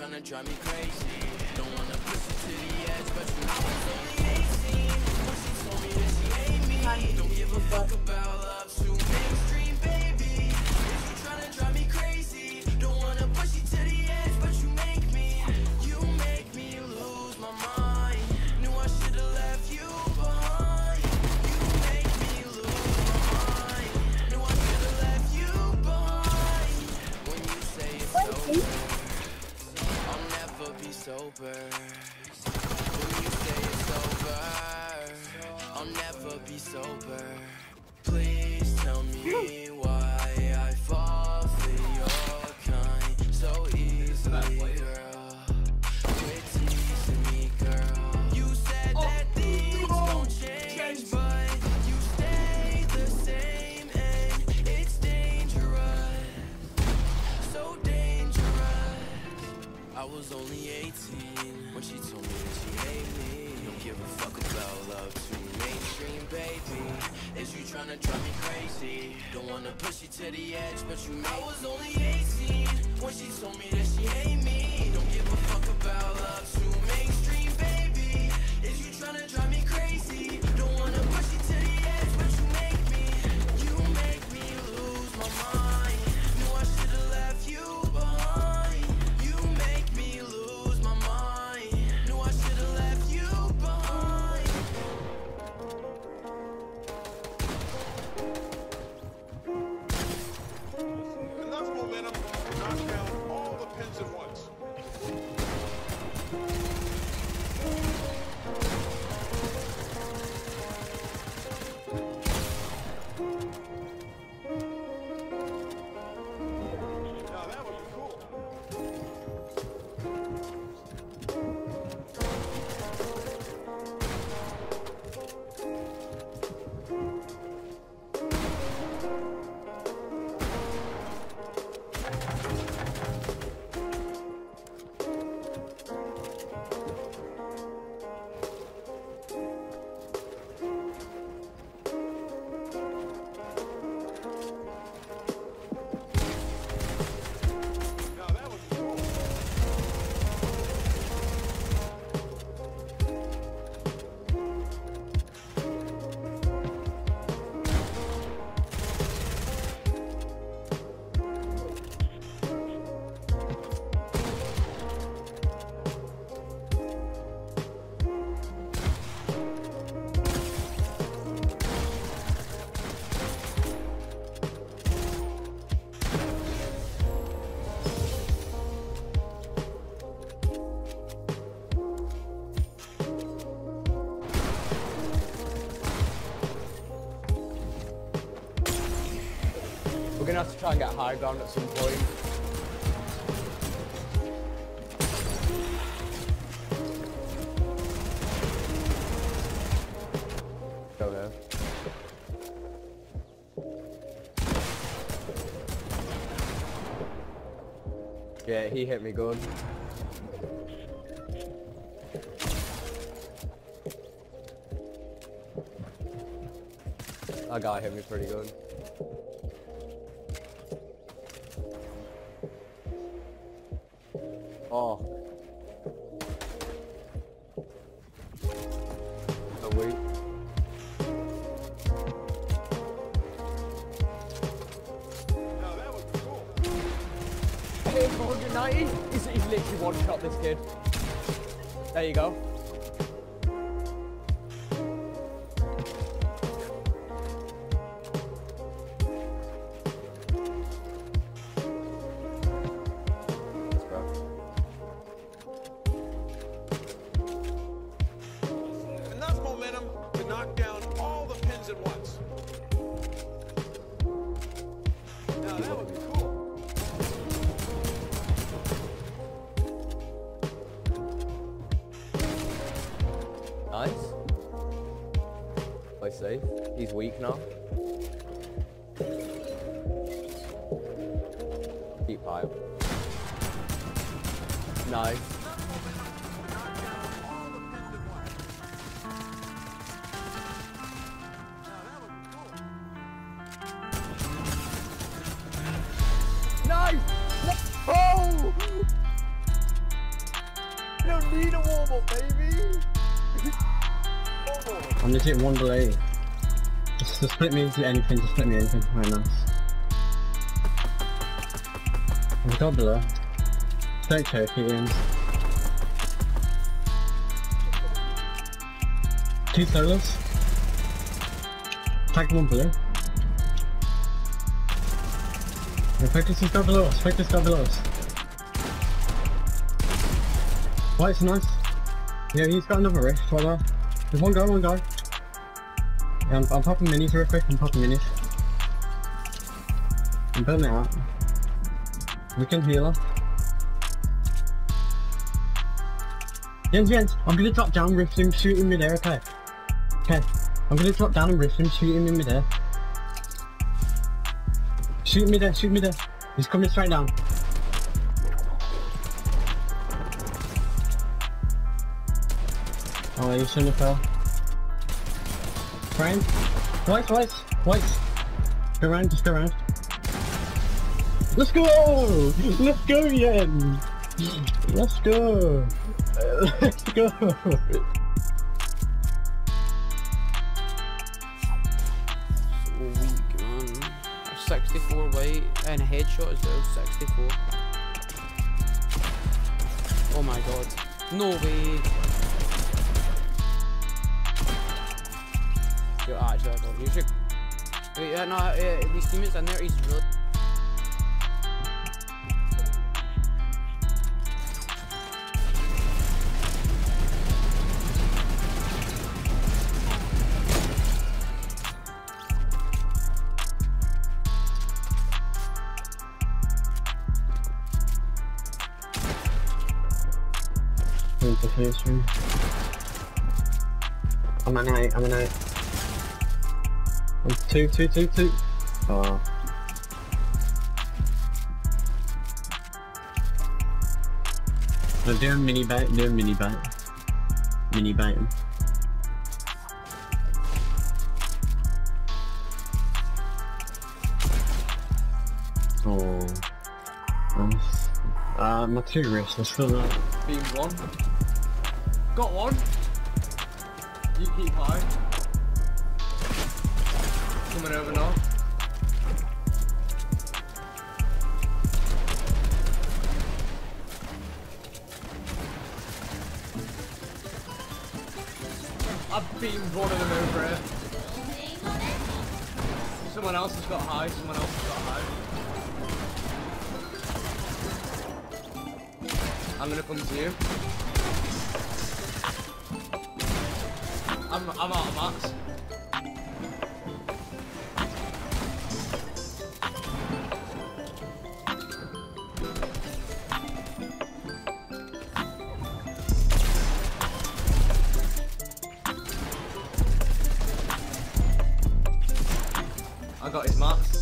tryna drive me crazy. Don't wanna push it to the edge, but it's only 18. When she told me that she hate me, don't give a fuck about love, sober. Please tell me why I fall for your kind so easily, girl. Quit teasing me, girl. You said that things don't change, but you stay the same, and it's dangerous so dangerous. I was only 18 when she told me that she hate me. Give a fuck about love, too mainstream, baby. Is you tryna drive me crazy? Don't wanna push you to the edge, but you I was only 18 when she told me that she hate me. Don't give a fuck about love, gonna have to try and get high ground at some point. Don't know. Yeah, he hit me good. That guy hit me pretty good. Oh. oh A week. Now that would be cool. Hey, 490. He's, he's literally one shot this kid. There you go. Nice. Play safe. He's weak now. Keep high. Nice. Nice! Oh! need a warm up, baby. I'm legit one delay. Just, just split me into anything, just split me anything. Right, nice. Got below. Don't choke again. Two solos. Tag one blue. This guy below us, guy below us. White's nice. Yeah, he's got another rift, right there. There's one guy, one guy. Yeah, I'm, I'm popping minis real quick, I'm popping minis. I'm it out. We can heal her. Jens, Jens, I'm gonna drop down, rift him, shoot him midair, okay? Okay, I'm gonna drop down and rift him, shoot him in midair. Shoot me there, shoot me there. He's coming straight down. Oh, you shouldn't have fell. Frank? White, white, white. Go around, just go around. Let's go! Let's go, Yen! Let's go! Let's go! So weak, man. 64 weight and a headshot as well, 64. Oh my god. No way. Yo. Wait, uh, no, uh, these teammates in there, he's really. I'm an eight, I'm an eight. I'm two, two, two, two. Oh. I'm doing mini bait, doing mini bait. Mini baiting. Oh. Nice. Uh, my two wrists, let's fill that. Beam one. Got one. You keep high. Coming over now. I've beamed one of them over it. Someone else has got high, someone else has got high. I'm gonna come to you. I'm, I'm out of mats. Got his mats.